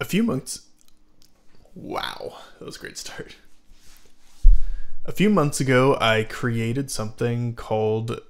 a few months. Wow, that was a great start. A few months ago, I created something called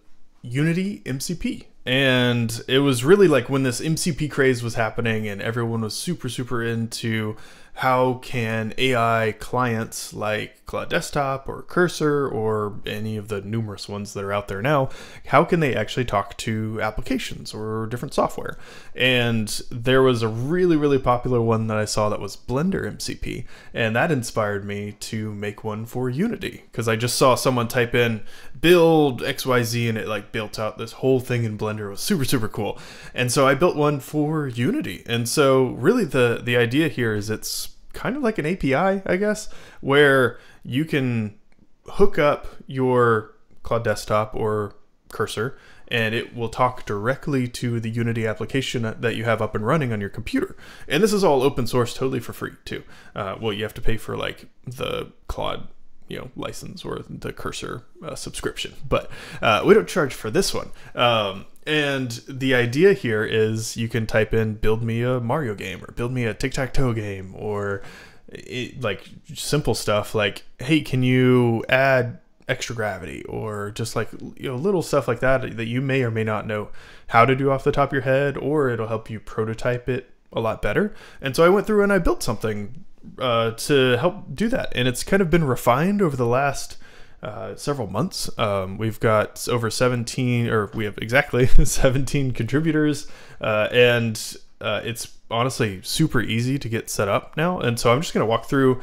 Unity MCP. And it was really like when this MCP craze was happening and everyone was super, super into how can AI clients like Claude Desktop or Cursor or any of the numerous ones that are out there now, how can they actually talk to applications or different software? And there was a really, really popular one that I saw that was Blender MCP. And that inspired me to make one for Unity because I just saw someone type in build XYZ and it like built out this whole thing in Blender. It was super, super cool. And so I built one for Unity. And so really the, the idea here is it's kind of like an API, I guess, where you can hook up your Claude Desktop or Cursor and it will talk directly to the Unity application that you have up and running on your computer. And this is all open source, totally for free too. Uh, well, you have to pay for like the Claude you know license or the cursor uh, subscription. But uh, we don't charge for this one. Um, and the idea here is you can type in build me a mario game or build me a tic-tac-toe game or it, like simple stuff like hey can you add extra gravity? Or just like you know little stuff like that that you may or may not know how to do off the top of your head or it'll help you prototype it a lot better. And so i went through and i built something uh, to help do that. And it's kind of been refined over the last uh, several months. Um, we've got over 17, or we have exactly 17 contributors, uh, and uh, it's honestly super easy to get set up now. And so I'm just going to walk through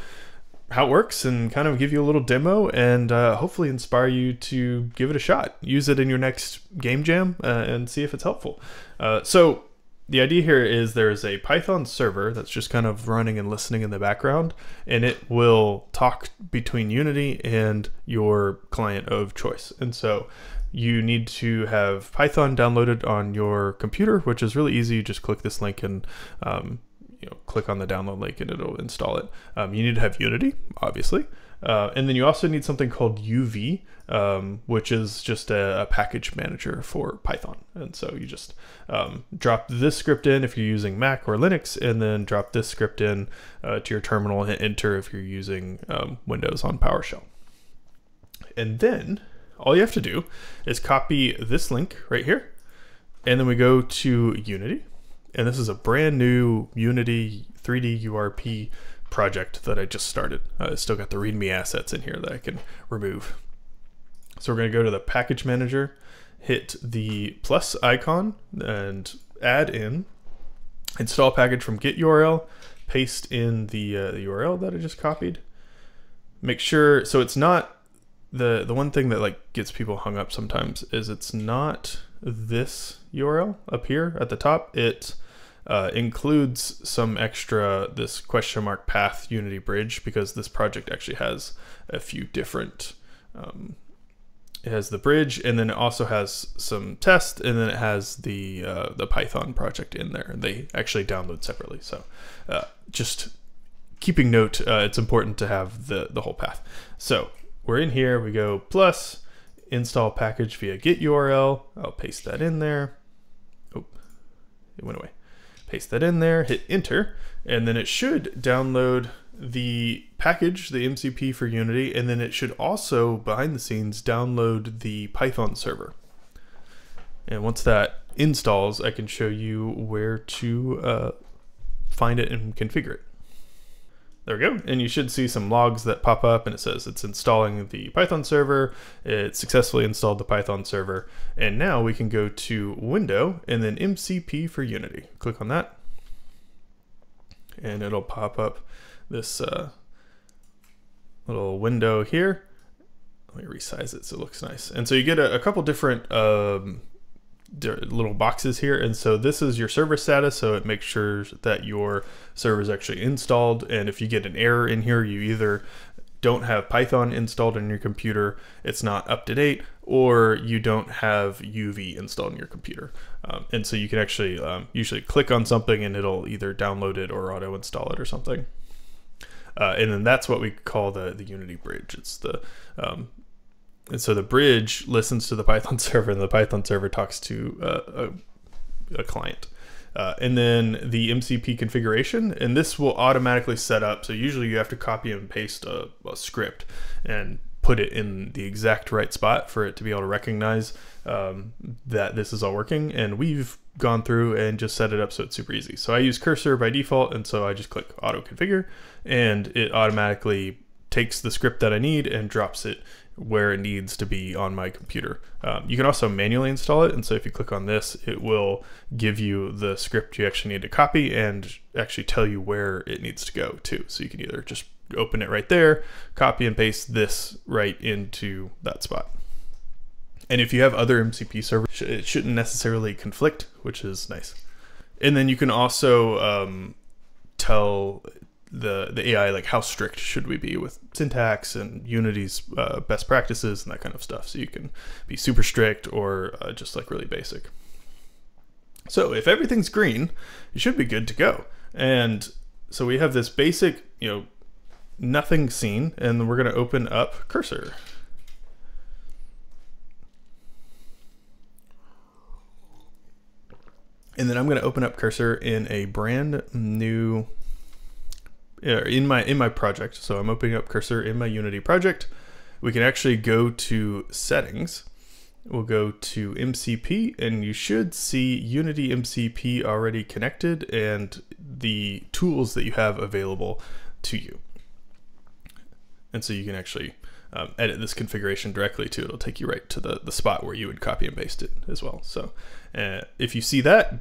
how it works and kind of give you a little demo and uh, hopefully inspire you to give it a shot. Use it in your next game jam uh, and see if it's helpful. so the idea here is there's a Python server that's just kind of running and listening in the background, and it will talk between Unity and your client of choice. And so you need to have Python downloaded on your computer, which is really easy. You just click this link and um, you know click on the download link, and it'll install it. Um, you need to have Unity, obviously. Uh, and then you also need something called UV, um, which is just a, a, package manager for Python. And so you just um, drop this script in if you're using Mac or Linux, and then drop this script in uh, to your terminal and hit enter if you're using um, Windows on PowerShell. And then all you have to do is copy this link right here, and then we go to Unity. And this is a brand new Unity 3D URP project that I just started. I still got the README assets in here that I can remove. So we're going to go to the package manager, hit the plus icon and add in install package from git URL, paste in the, uh, the URL that I just copied. Make sure, so it's not, the, the one thing that like gets people hung up sometimes is it's not this URL up here at the top. It uh, includes some extra this question mark path unity bridge because this project actually has a few different um, it has the bridge and then it also has some test and then it has the uh, the python project in there. They actually download separately. So uh, just keeping note uh, it's important to have the the whole path. So we're in here. We go plus install package via git url i'll paste that in there. Oh it went away paste that in there, hit enter, and then it should download the package, the MCP for Unity, and then it should also, behind the scenes, download the Python server. And once that installs, I can show you where to uh, find it and configure it. There we go. And you should see some logs that pop up and it says it's installing the Python server. It successfully installed the Python server. And now we can go to Window and then MCP for Unity. Click on that. And it'll pop up this uh, little window here. Let me resize it so it looks nice. And so you get a, a couple different um, little boxes here. And so this is your server status. So it makes sure that your server is actually installed. And if you get an error in here, you either don't have Python installed on your computer, it's not up to date, or you don't have UV installed on your computer. Um, and so you can actually um, usually click on something and it'll either download it or auto install it or something. Uh, and then that's what we call the, the Unity bridge. It's the um, and so the bridge listens to the Python server, and the Python server talks to uh, a, a, client. Uh, and then the MCP configuration, and this will automatically set up. So usually you have to copy and paste a, a script and put it in the exact right spot for it to be able to recognize um, that this is all working. And we've gone through and just set it up so it's super easy. So I use cursor by default, and so I just click auto configure, and it automatically takes the script that I need and drops it where it needs to be on my computer. Um, you can also manually install it, and so if you click on this, it will give you the script you actually need to copy and actually tell you where it needs to go to. So you can either just open it right there, copy and paste this right into that spot. And if you have other MCP servers, it shouldn't necessarily conflict, which is nice. And then you can also um, tell the the AI like how strict should we be with syntax and Unity's uh, best practices and that kind of stuff. So you can be super strict or uh, just like really basic. So if everything's green, you should be good to go. And so we have this basic, you know, nothing scene, and we're going to open up cursor. And then I'm going to open up cursor in a brand new in my in my project. So I'm opening up cursor in my Unity project. We can actually go to settings. We'll go to MCP and you should see Unity MCP already connected and the tools that you have available to you. And so you can actually um, edit this configuration directly to it'll take you right to the, the spot where you would copy and paste it as well. So uh, if you see that,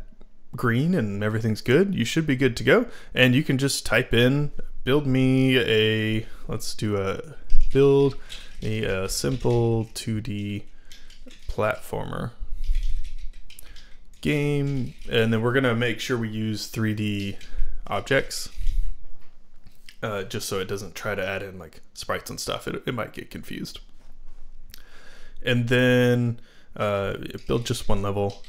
green and everything's good, you should be good to go. And you can just type in, build me a, let's do a, build a, a simple 2D platformer game. And then we're gonna make sure we use 3D objects. Uh, just so it doesn't try to add in like sprites and stuff. It, it might get confused. And then uh, build just one level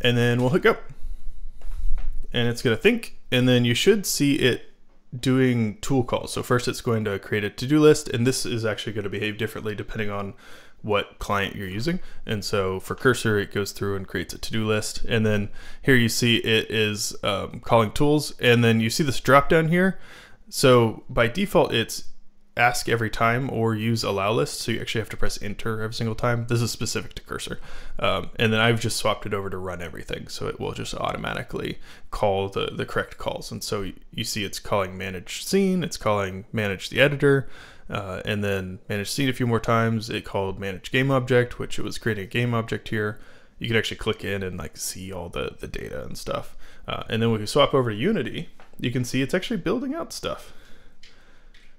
and then we'll hook up. And it's going to think, and then you should see it doing tool calls. So first it's going to create a to-do list, and this is actually going to behave differently depending on what client you're using. And so for cursor, it goes through and creates a to-do list. And then here you see it is um, calling tools, and then you see this drop down here. So by default, it's ask every time or use allow list. So you actually have to press enter every single time. This is specific to cursor. Um, and then I've just swapped it over to run everything. So it will just automatically call the, the correct calls. And so you see it's calling manage scene, it's calling manage the editor, uh, and then manage scene a few more times. It called manage game object, which it was creating a game object here. You can actually click in and like see all the, the data and stuff. Uh, and then when we swap over to Unity, you can see it's actually building out stuff.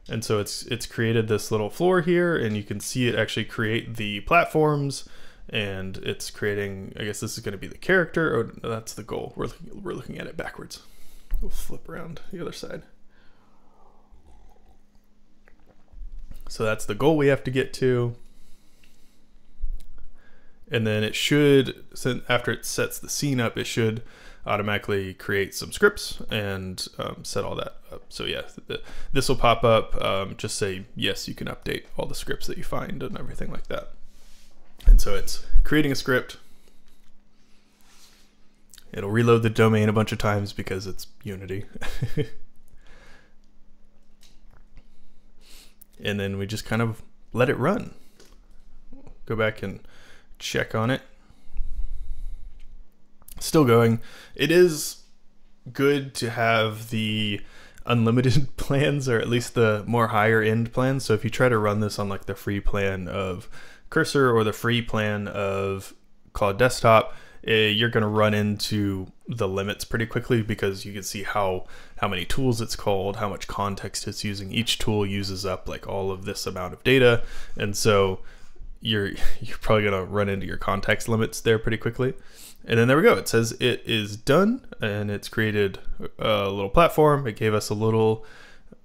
And so it's it's created this little floor here, and you can see it actually create the platforms, and it's creating. I guess this is going to be the character. Oh, that's the goal. We're looking, we're looking at it backwards. We'll flip around the other side. So that's the goal we have to get to. And then it should, after it sets the scene up, it should automatically create some scripts and um, set all that up. So yeah, th this will pop up. Um, just say, yes, you can update all the scripts that you find and everything like that. And so it's creating a script. It'll reload the domain a bunch of times because it's Unity. and then we just kind of let it run. Go back and check on it still going. It is good to have the unlimited plans or at least the more higher end plans. So if you try to run this on like the free plan of Cursor or the free plan of Claude Desktop, eh, you're going to run into the limits pretty quickly because you can see how how many tools it's called, how much context it's using. Each tool uses up like all of this amount of data, and so you're you're probably going to run into your context limits there pretty quickly. And then there we go. It says it is done and it's created a little platform. It gave us a little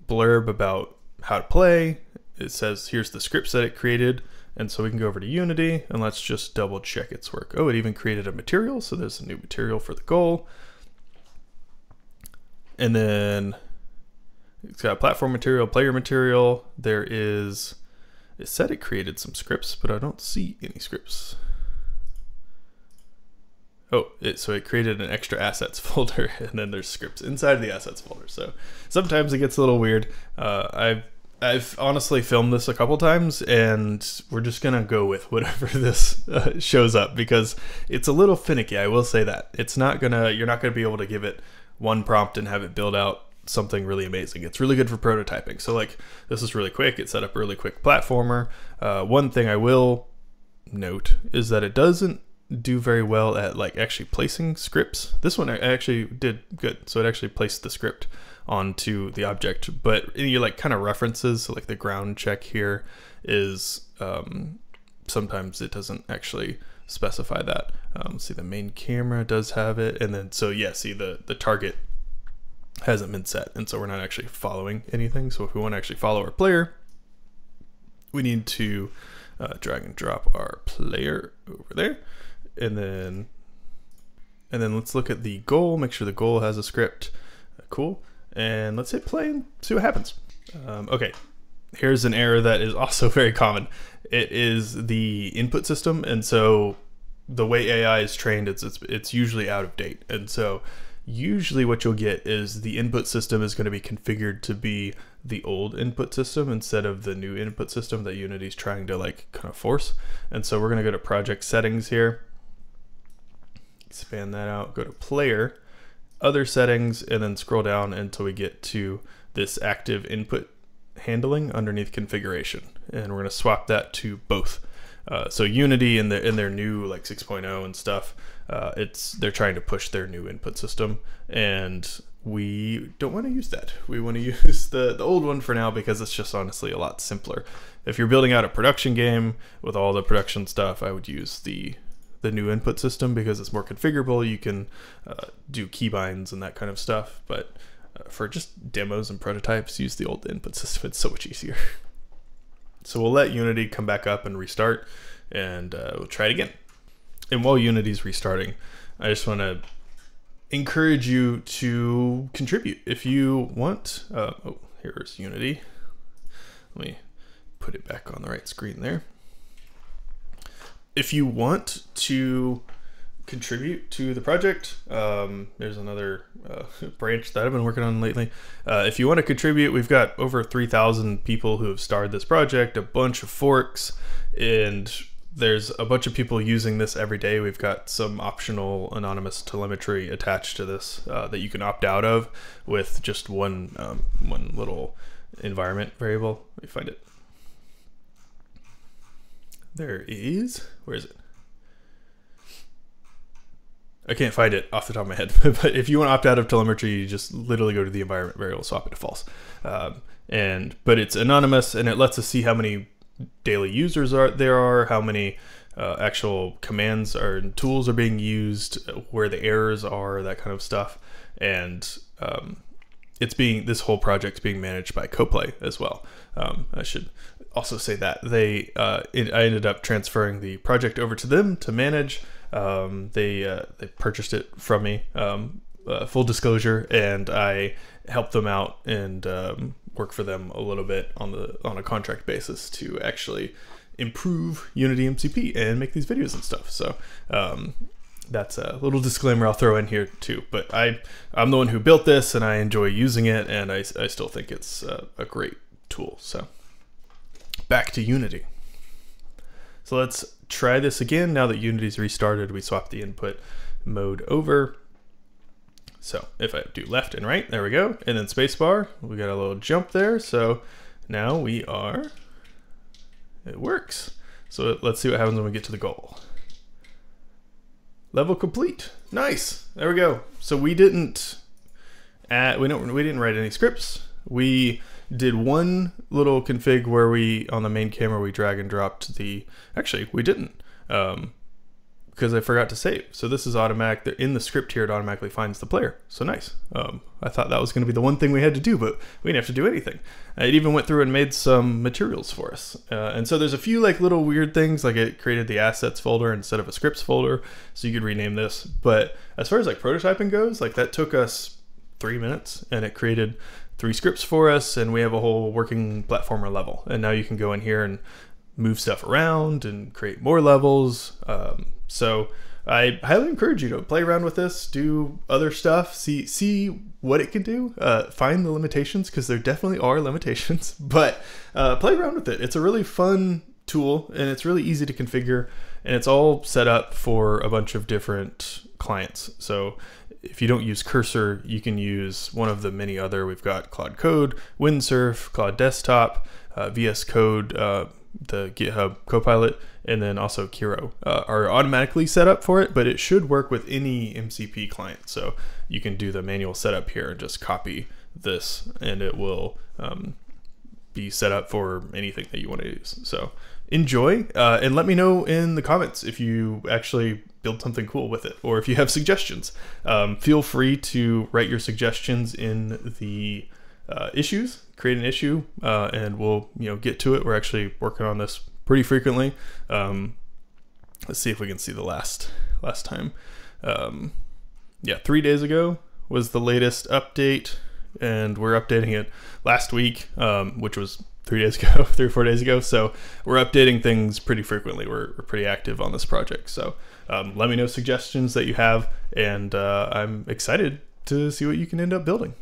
blurb about how to play. It says here's the scripts that it created. And so we can go over to Unity and let's just double check its work. Oh, it even created a material. So there's a new material for the goal. And then it's got platform material, player material. There is, it said it created some scripts, but I don't see any scripts. Oh, it, so it created an extra assets folder, and then there's scripts inside the assets folder. So sometimes it gets a little weird. Uh, I've I've honestly filmed this a couple times, and we're just gonna go with whatever this uh, shows up because it's a little finicky. I will say that it's not gonna. You're not gonna be able to give it one prompt and have it build out something really amazing. It's really good for prototyping. So like this is really quick. It set up really quick platformer. Uh, one thing I will note is that it doesn't do very well at like actually placing scripts. This one actually did good. So it actually placed the script onto the object, but you like kind of references, so like the ground check here is um, sometimes it doesn't actually specify that. Um, see the main camera does have it. And then, so yeah, see the, the target hasn't been set. And so we're not actually following anything. So if we want to actually follow our player, we need to uh, drag and drop our player over there. And then, and then let's look at the goal, make sure the goal has a script. Cool. And let's hit play and see what happens. Um, okay, here's an error that is also very common. It is the input system, and so the way AI is trained, it's it's, it's usually out of date, and so usually what you'll get is the input system is going to be configured to be the old input system instead of the new input system that Unity's trying to like kind of force. And so we're going to go to project settings here, expand that out, go to player, other settings, and then scroll down until we get to this active input handling underneath configuration. And we're going to swap that to both. Uh, so Unity their in their new like 6.0 and stuff, uh, it's they're trying to push their new input system, and we don't want to use that. We want to use the the old one for now because it's just honestly a lot simpler. If you're building out a production game with all the production stuff, I would use the the new input system because it's more configurable. You can uh, do keybinds and that kind of stuff, but uh, for just demos and prototypes, use the old input system. It's so much easier. So we'll let Unity come back up and restart, and uh, we'll try it again. And while Unity's restarting, I just want to encourage you to contribute if you want. Uh, oh, here's Unity. Let me put it back on the right screen there. If you want to contribute to the project. Um, there's another uh, branch that I've been working on lately. Uh, if you want to contribute, we've got over 3,000 people who have started this project, a bunch of forks, and there's a bunch of people using this every day. We've got some optional anonymous telemetry attached to this uh, that you can opt out of with just one um, one little environment variable. Let me find it. There is. Where is it? I can't find it off the top of my head, but if you want to opt out of telemetry, you just literally go to the environment variable, swap it to false. Um, and but it's anonymous, and it lets us see how many daily users are there are, how many uh, actual commands or tools are being used, where the errors are, that kind of stuff. And um, it's being this whole project's being managed by CoPlay as well. Um, I should also say that they uh, it, I ended up transferring the project over to them to manage. Um, they uh, they purchased it from me. Um, uh, full disclosure, and I helped them out and um, work for them a little bit on the on a contract basis to actually improve Unity MCP and make these videos and stuff. So um, that's a little disclaimer I'll throw in here too. But I I'm the one who built this, and I enjoy using it, and I, I still think it's uh, a great tool. So back to Unity. So let's try this again. Now that Unity's restarted, we swap the input mode over. So if I do left and right, there we go. And then spacebar, we got a little jump there. So now we are, it works. So let's see what happens when we get to the goal. Level complete. Nice. There we go. So we didn't add, we don't we didn't write any scripts. We did one little config where we on the main camera we drag and dropped the actually we didn't um, because I forgot to save. So this is automatic. In the script here, it automatically finds the player. So nice. Um, I thought that was going to be the one thing we had to do, but we didn't have to do anything. Uh, it even went through and made some materials for us. Uh, and so there's a few like little weird things, like it created the assets folder instead of a scripts folder, so you could rename this. But as far as like prototyping goes, like that took us three minutes, and it created three scripts for us, and we have a whole working platformer level. And now you can go in here and move stuff around and create more levels. Um, so I highly encourage you to play around with this, do other stuff, see see what it can do, uh, find the limitations because there definitely are limitations, but uh, play around with it. It's a really fun tool and it's really easy to configure and it's all set up for a bunch of different clients. So if you don't use Cursor, you can use one of the many other. We've got Claude Code, Windsurf, Claude Desktop, uh, VS Code, uh, the GitHub Copilot, and then also Kiro uh, are automatically set up for it, but it should work with any MCP client. So you can do the manual setup here and just copy this, and it will um, be set up for anything that you want to use. So enjoy uh, and let me know in the comments if you actually build something cool with it or if you have suggestions. Um, feel free to write your suggestions in the uh, issues, create an issue, uh, and we'll you know get to it. We're actually working on this pretty frequently. Um, let's see if we can see the last last time. Um, yeah, three days ago was the latest update, and we're updating it last week, um, which was three days ago, three or four days ago. So we're updating things pretty frequently. We're, we're pretty active on this project. So um, let me know suggestions that you have, and uh, I'm excited to see what you can end up building.